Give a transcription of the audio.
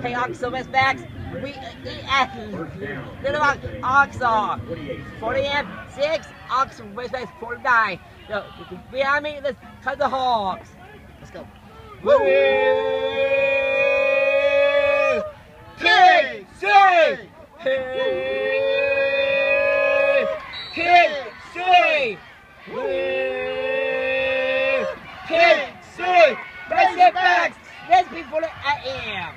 Hey, uh, uh, Ox Silver's. We eat Little Ox, Oxal. 48, 6, Ox Max 49. we are me, let's cut the hogs. Let's go. Woo! KC! Hey! KC! KC! Let's get back! Let's be full of air.